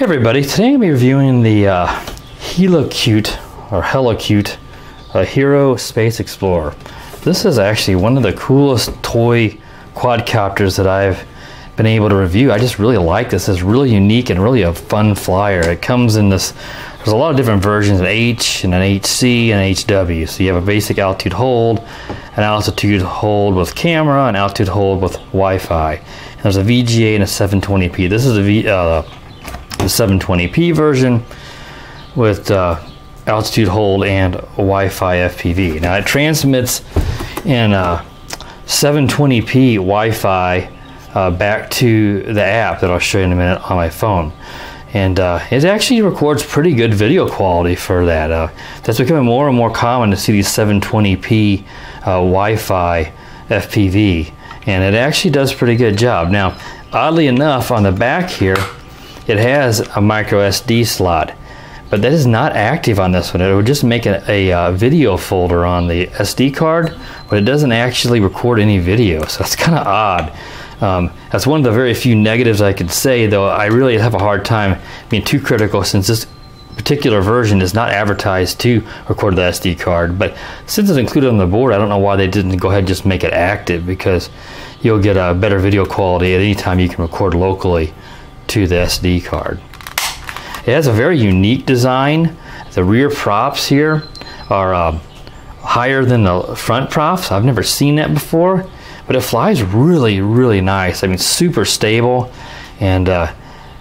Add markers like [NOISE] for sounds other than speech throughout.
Hey everybody, today I'm reviewing the uh, Helicute or HeloCute uh, Hero Space Explorer. This is actually one of the coolest toy quadcopters that I've been able to review. I just really like this. It's really unique and really a fun flyer. It comes in this, there's a lot of different versions, an H and an HC and an HW. So you have a basic altitude hold, an altitude hold with camera, an altitude hold with Wi-Fi. And there's a VGA and a 720p. This is a v, uh, the 720p version with uh, altitude hold and Wi-Fi FPV. Now it transmits in uh, 720p Wi-Fi uh, back to the app that I'll show you in a minute on my phone. And uh, it actually records pretty good video quality for that. Uh, that's becoming more and more common to see these 720p uh, Wi-Fi FPV. And it actually does a pretty good job. Now, oddly enough, on the back here, it has a micro SD slot, but that is not active on this one. It would just make a, a uh, video folder on the SD card, but it doesn't actually record any video, so it's kind of odd. Um, that's one of the very few negatives I could say, though I really have a hard time being too critical since this particular version is not advertised to record the SD card. But since it's included on the board, I don't know why they didn't go ahead and just make it active because you'll get a better video quality at any time you can record locally to the SD card. It has a very unique design. The rear props here are uh, higher than the front props. I've never seen that before, but it flies really, really nice. I mean, super stable and uh,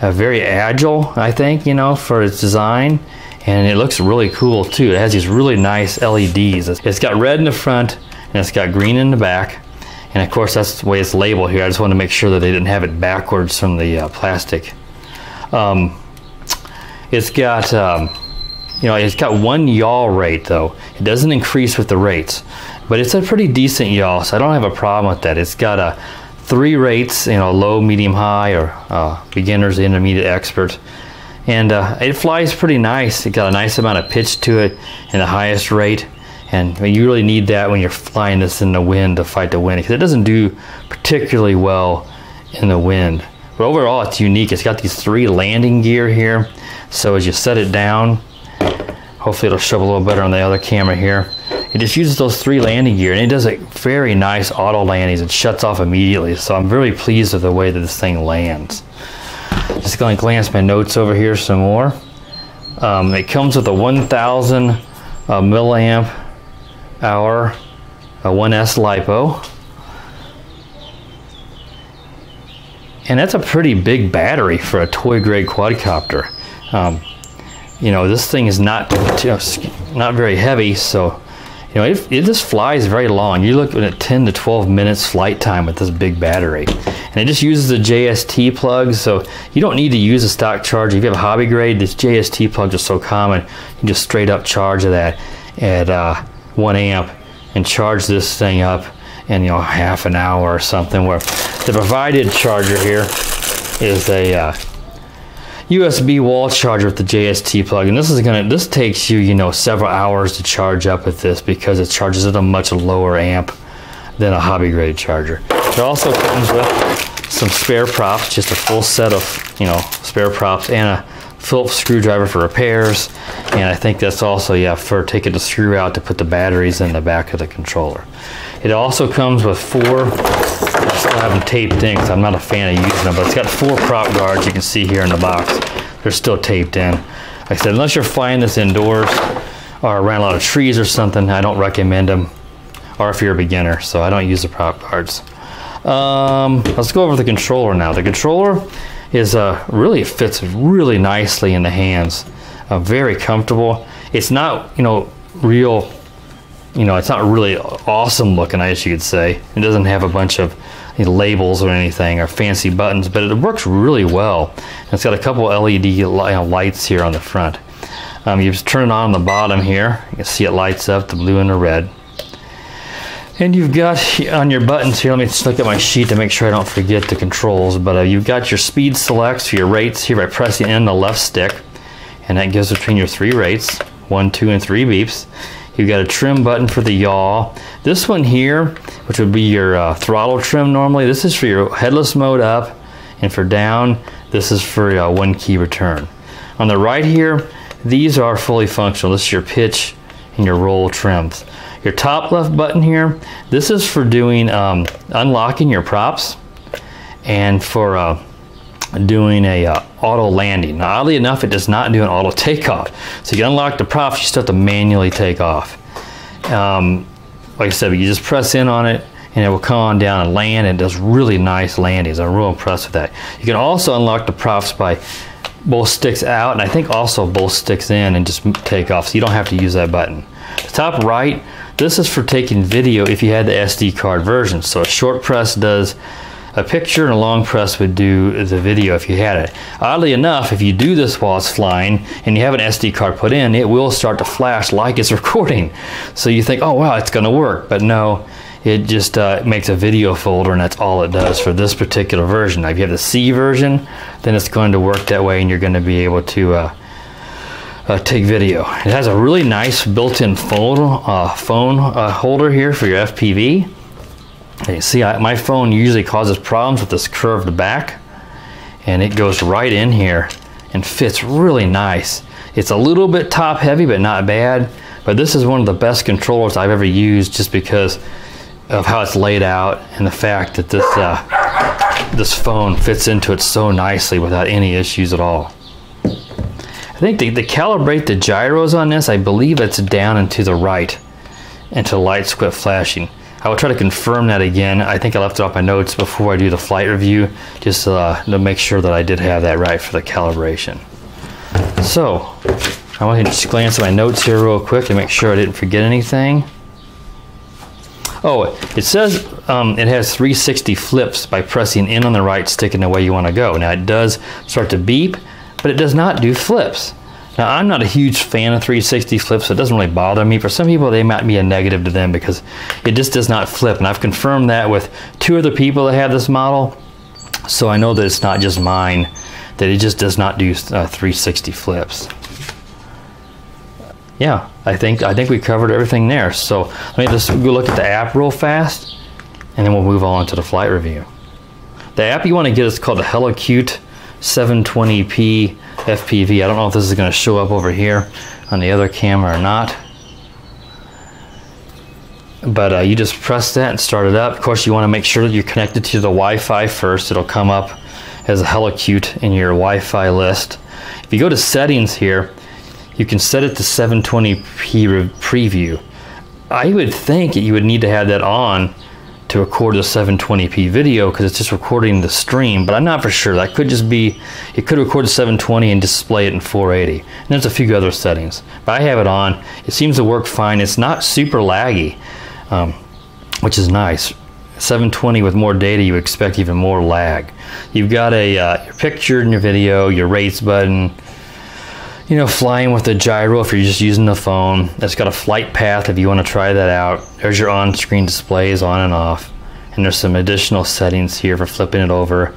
uh, very agile, I think, you know, for its design. And it looks really cool too. It has these really nice LEDs. It's got red in the front and it's got green in the back. And of course, that's the way it's labeled here. I just want to make sure that they didn't have it backwards from the uh, plastic. Um, it's got, um, you know, it's got one yaw rate though. It doesn't increase with the rates, but it's a pretty decent yaw, so I don't have a problem with that. It's got a three rates, you know, low, medium, high, or uh, beginners, intermediate, expert. And uh, it flies pretty nice. It got a nice amount of pitch to it in the highest rate. And you really need that when you're flying this in the wind to fight the wind because it doesn't do particularly well in the wind. But overall, it's unique. It's got these three landing gear here. So as you set it down, hopefully it'll show up a little better on the other camera here. It just uses those three landing gear and it does a very nice auto landings. It shuts off immediately. So I'm very pleased with the way that this thing lands. Just going to glance my notes over here some more. Um, it comes with a 1000 uh, milliamp our uh, 1S LiPo. And that's a pretty big battery for a toy grade quadcopter. Um, you know, this thing is not not very heavy, so you know, it, it just flies very long. You're looking at 10 to 12 minutes flight time with this big battery. And it just uses a JST plug, so you don't need to use a stock charger. If you have a hobby grade, this JST plug is so common, you can just straight up charge that at uh, one amp and charge this thing up in you know half an hour or something where the provided charger here is a uh, USB wall charger with the JST plug and this is gonna this takes you you know several hours to charge up with this because it charges at a much lower amp than a hobby grade charger. It also comes with some spare props just a full set of you know spare props and a Phillips screwdriver for repairs, and I think that's also, yeah, for taking the screw out to put the batteries in the back of the controller. It also comes with four, I still have them taped in because I'm not a fan of using them, but it's got four prop guards you can see here in the box. They're still taped in. Like I said, unless you're flying this indoors or around a lot of trees or something, I don't recommend them, or if you're a beginner, so I don't use the prop guards. Um, let's go over the controller now. The controller is uh, really fits really nicely in the hands. Uh, very comfortable. It's not, you know, real, you know, it's not really awesome looking, I guess you could say. It doesn't have a bunch of you know, labels or anything or fancy buttons, but it works really well. It's got a couple LED lights here on the front. Um, you just turn it on, on the bottom here. You can see it lights up the blue and the red. And you've got on your buttons here, let me just look at my sheet to make sure I don't forget the controls, but uh, you've got your speed selects, your rates here by pressing in the left stick, and that gives between your three rates, one, two, and three beeps. You've got a trim button for the yaw. This one here, which would be your uh, throttle trim normally, this is for your headless mode up, and for down, This is for uh, one key return. On the right here, these are fully functional. This is your pitch and your roll trims. Your top left button here, this is for doing um, unlocking your props and for uh, doing a uh, auto landing. Now, oddly enough, it does not do an auto takeoff. So you unlock the props, you still have to manually take off. Um, like I said, you just press in on it and it will come on down and land and it does really nice landings. I'm real impressed with that. You can also unlock the props by both sticks out and I think also both sticks in and just take off so you don't have to use that button. The top right, this is for taking video if you had the SD card version. So a short press does a picture and a long press would do the video if you had it. Oddly enough, if you do this while it's flying and you have an SD card put in, it will start to flash like it's [LAUGHS] recording. So you think, oh wow, it's gonna work. But no, it just uh, makes a video folder and that's all it does for this particular version. Now, if you have the C version, then it's going to work that way and you're going to be able to uh, uh, take video. It has a really nice built-in phone, uh, phone uh, holder here for your FPV. You see, I, my phone usually causes problems with this curved back and it goes right in here and fits really nice. It's a little bit top heavy, but not bad. But this is one of the best controllers I've ever used just because of how it's laid out and the fact that this uh, this phone fits into it so nicely without any issues at all. I think to, calibrate the gyros on this, I believe it's down and to the right until lights quit flashing. I will try to confirm that again. I think I left it off my notes before I do the flight review, just uh, to make sure that I did have that right for the calibration. So, I want to just glance at my notes here real quick to make sure I didn't forget anything. Oh, it says um, it has 360 flips by pressing in on the right stick in the way you want to go. Now it does start to beep, but it does not do flips. Now I'm not a huge fan of 360 flips, so it doesn't really bother me. For some people, they might be a negative to them because it just does not flip. And I've confirmed that with two other people that have this model, so I know that it's not just mine, that it just does not do uh, 360 flips yeah, I think I think we covered everything there. So let me just go look at the app real fast, and then we'll move on to the flight review. The app you want to get is called the HeliCute 720p FPV. I don't know if this is going to show up over here on the other camera or not. But uh, you just press that and start it up. Of course, you want to make sure that you're connected to the Wi-Fi first. It'll come up as a HeliCute in your Wi-Fi list. If you go to settings here, you can set it to 720p preview. I would think you would need to have that on to record the 720p video because it's just recording the stream, but I'm not for sure. That could just be, it could record 720 and display it in 480. And there's a few other settings, but I have it on. It seems to work fine. It's not super laggy, um, which is nice. 720 with more data, you expect even more lag. You've got a uh, your picture in your video, your rates button, you know, flying with a gyro if you're just using the phone. It's got a flight path if you want to try that out. There's your on-screen displays on and off. And there's some additional settings here for flipping it over.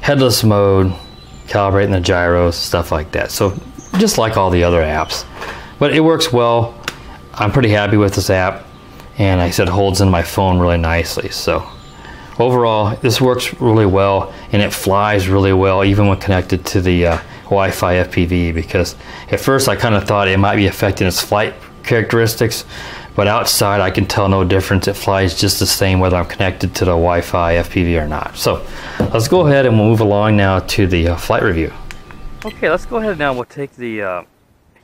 Headless mode, calibrating the gyros, stuff like that. So just like all the other apps. But it works well. I'm pretty happy with this app. And like I said, holds in my phone really nicely. So overall, this works really well and it flies really well even when connected to the uh, Wi-Fi FPV because at first I kind of thought it might be affecting its flight characteristics, but outside I can tell no difference. It flies just the same whether I'm connected to the Wi-Fi FPV or not. So let's go ahead and we'll move along now to the uh, flight review. Okay, let's go ahead now. We'll take the uh,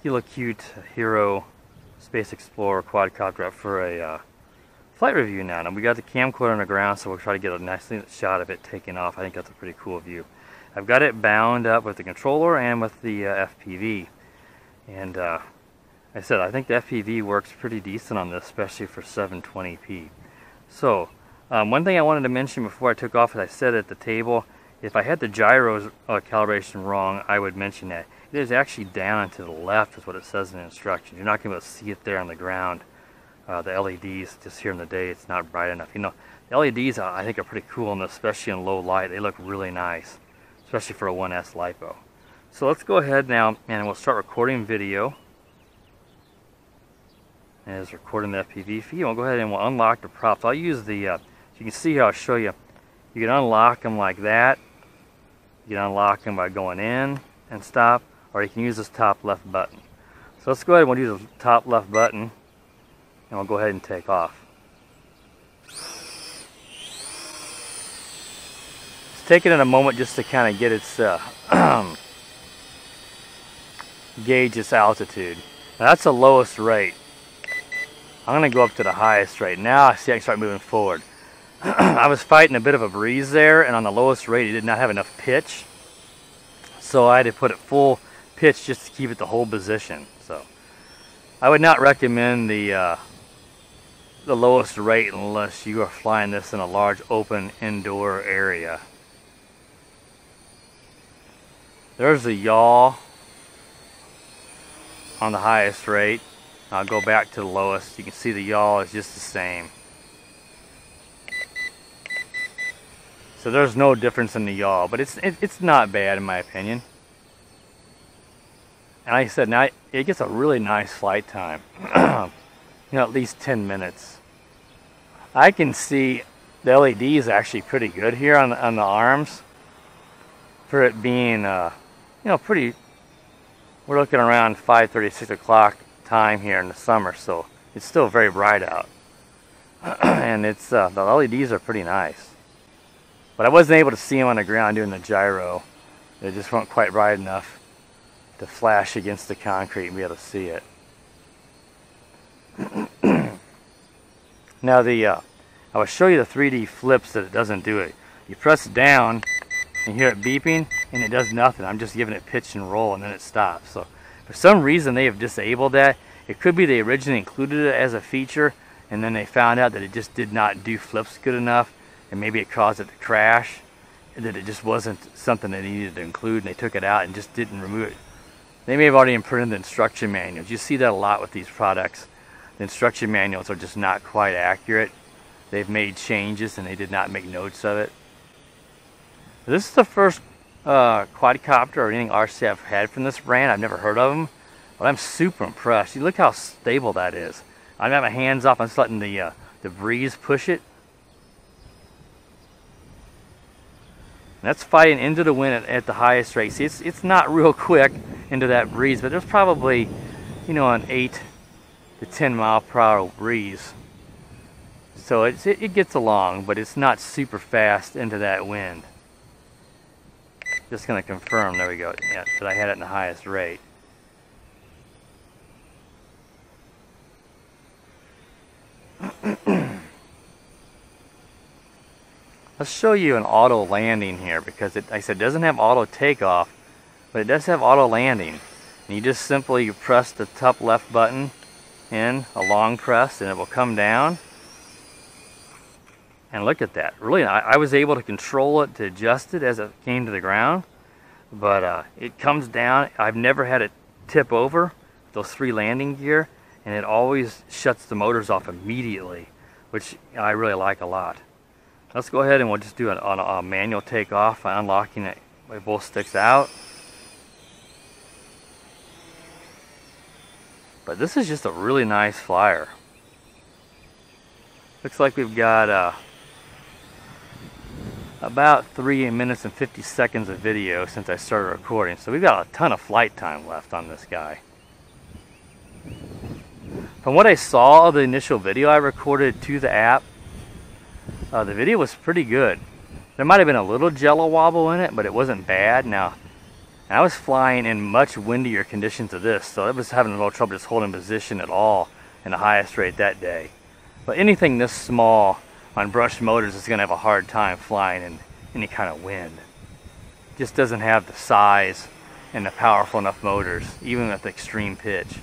HeliCute Hero Space Explorer quadcopter up for a uh, flight review now. And we got the camcorder on the ground, so we'll try to get a nice shot of it taking off. I think that's a pretty cool view. I've got it bound up with the controller and with the uh, FPV. And uh, I said, I think the FPV works pretty decent on this, especially for 720p. So, um, one thing I wanted to mention before I took off, as I said at the table, if I had the gyros uh, calibration wrong, I would mention that. It is actually down to the left is what it says in the instructions. You're not going to be able to see it there on the ground. Uh, the LEDs, just here in the day, it's not bright enough. You know, the LEDs I think are pretty cool, and especially in low light, they look really nice especially for a 1S LiPo. So let's go ahead now and we'll start recording video. And it's recording the FPV feed. We'll go ahead and we'll unlock the props. I'll use the, uh, you can see how I'll show you. You can unlock them like that. You can unlock them by going in and stop, or you can use this top left button. So let's go ahead and we'll use the top left button, and we'll go ahead and take off. It's taking it a moment just to kind of get its uh, [CLEARS THROAT] gauge its altitude. Now that's the lowest rate. I'm gonna go up to the highest rate. Now I see I can start moving forward. [CLEARS THROAT] I was fighting a bit of a breeze there and on the lowest rate it did not have enough pitch. So I had to put it full pitch just to keep it the whole position. So I would not recommend the uh, the lowest rate unless you are flying this in a large open indoor area. There's the yaw on the highest rate. I'll go back to the lowest. You can see the yaw is just the same. So there's no difference in the yaw, but it's it, it's not bad in my opinion. And like I said, now it gets a really nice flight time. [CLEARS THROAT] you know, at least 10 minutes. I can see the LED is actually pretty good here on the, on the arms for it being, uh, you know, pretty we're looking around 5.30, 6 o'clock time here in the summer, so it's still very bright out. [CLEARS THROAT] and it's uh, the LEDs are pretty nice. But I wasn't able to see them on the ground doing the gyro. They just weren't quite bright enough to flash against the concrete and be able to see it. [CLEARS THROAT] now the, uh, I will show you the 3D flips that it doesn't do it. You press down and hear it beeping and it does nothing. I'm just giving it pitch and roll and then it stops. So for some reason they have disabled that. It could be they originally included it as a feature and then they found out that it just did not do flips good enough and maybe it caused it to crash and that it just wasn't something they needed to include and they took it out and just didn't remove it. They may have already imprinted the instruction manuals. You see that a lot with these products. The instruction manuals are just not quite accurate. They've made changes and they did not make notes of it. This is the first uh, quadcopter or anything RC I've had from this brand. I've never heard of them, but I'm super impressed. You look how stable that is. I've got my hands off. I'm just letting the uh, the breeze push it. that's fighting into the wind at, at, the highest rate. See, it's it's not real quick into that breeze, but there's probably, you know, an eight to 10 mile per hour breeze. So it, it gets along, but it's not super fast into that wind. Just to confirm, there we go, yeah, that I had it in the highest rate. [CLEARS THROAT] Let's show you an auto landing here because it, like I said, doesn't have auto takeoff, but it does have auto landing. And you just simply press the top left button in, a long press, and it will come down. And look at that. Really, I, I, was able to control it, to adjust it as it came to the ground. But uh, it comes down. I've never had it tip over, those three landing gear, and it always shuts the motors off immediately, which I really like a lot. Let's go ahead and we'll just do a, a, a manual takeoff, by unlocking it with both sticks out. But this is just a really nice flyer. Looks like we've got uh, about 3 minutes and 50 seconds of video since I started recording. So we've got a ton of flight time left on this guy. From what I saw of the initial video I recorded to the app, uh, the video was pretty good. There might have been a little jello wobble in it, but it wasn't bad. Now, I was flying in much windier conditions of this, so I was having a little trouble just holding position at all in the highest rate that day. But anything this small on brushed motors is going to have a hard time flying in any kind of wind. Just doesn't have the size and the powerful enough motors, even with extreme pitch.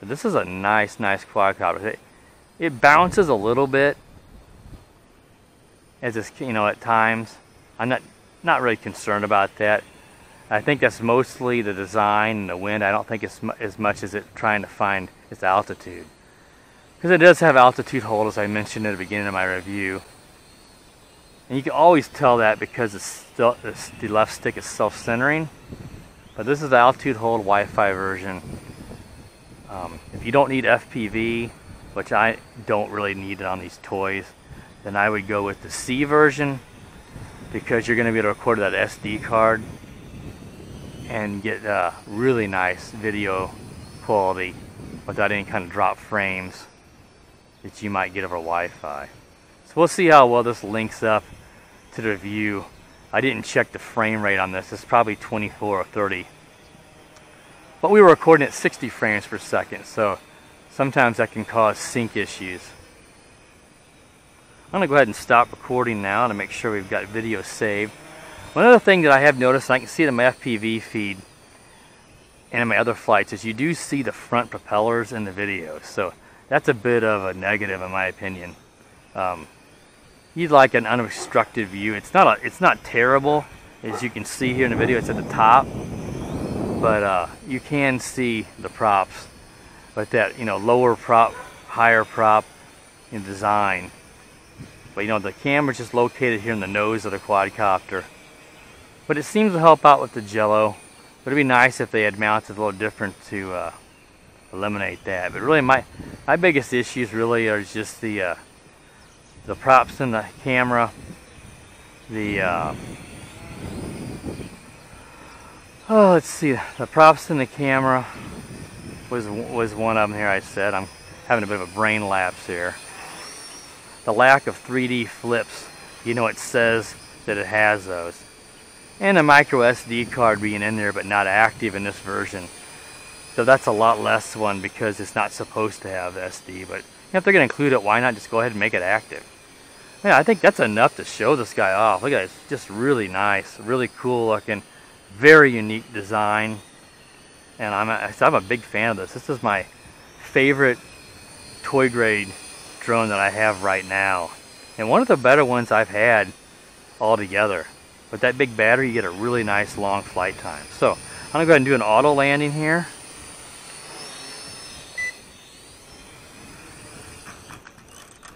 But this is a nice, nice quadcopter. It, it bounces a little bit as it's, you know, at times. I'm not, not really concerned about that. I think that's mostly the design and the wind. I don't think it's as much as it trying to find its altitude. Because it does have altitude hold, as I mentioned at the beginning of my review. And you can always tell that because still, the left stick is self-centering. But this is the altitude hold Wi-Fi version. Um, if you don't need FPV, which I don't really need it on these toys, then I would go with the C version because you're going to be able to record that SD card and get uh, really nice video quality without any kind of drop frames that you might get over Wi-Fi. So we'll see how well this links up to the view. I didn't check the frame rate on this. It's probably 24 or 30. But we were recording at 60 frames per second, so sometimes that can cause sync issues. I'm to go ahead and stop recording now to make sure we've got video saved. One other thing that I have noticed, and I can see it in my FPV feed and in my other flights, is you do see the front propellers in the video. So that's a bit of a negative in my opinion. Um, you'd like an unobstructed view. It's not a, it's not terrible, as you can see here in the video. It's at the top, but uh, you can see the props. But that you know lower prop, higher prop in design but you know, the camera's just located here in the nose of the quadcopter. But it seems to help out with the jello. But it'd be nice if they had mounted a little different to uh, eliminate that. But really my, my biggest issues really are just the, uh, the props in the camera, the, uh, oh, let's see, the props in the camera was, was one of them here I said. I'm having a bit of a brain lapse here the lack of 3D flips, you know it says that it has those. And a micro SD card being in there but not active in this version. So that's a lot less one because it's not supposed to have SD. But if they're going to include it, why not just go ahead and make it active? Yeah, I think that's enough to show this guy off. Look at it, it's just really nice, really cool looking, very unique design. And I'm a, I'm a big fan of this. This is my favorite toy grade drone that I have right now. And one of the better ones I've had altogether. With that big battery, you get a really nice long flight time. So, I'm gonna go ahead and do an auto landing here.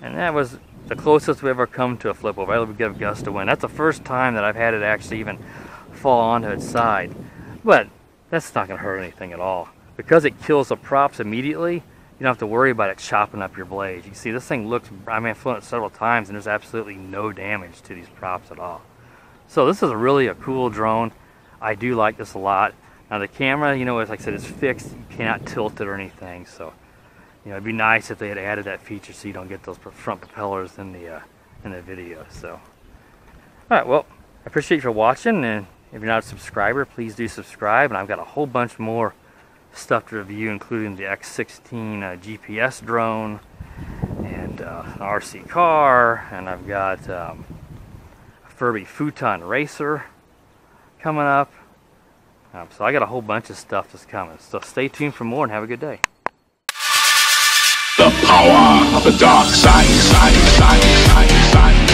And that was the closest we ever come to a flip over. I get a gust of wind. That's the first time that I've had it actually even fall onto its side. But that's not gonna hurt anything at all. Because it kills the props immediately, you don't have to worry about it chopping up your blade. You see this thing looks, I mean I've flown it several times and there's absolutely no damage to these props at all. So this is really a cool drone. I do like this a lot. Now the camera, you know, as like I said, it's fixed. You cannot tilt it or anything. So, you know, it'd be nice if they had added that feature so you don't get those front propellers in the uh, in the video. So, all right, well, I appreciate you for watching, and if you're not a subscriber, please do subscribe. And I've got a whole bunch more stuff to review, including the X16 uh, GPS drone and uh, an RC car, and I've got um, Furby Futon Racer coming up. Um, so I got a whole bunch of stuff that's coming. So stay tuned for more and have a good day. The power of the dark side, side, side, side, side.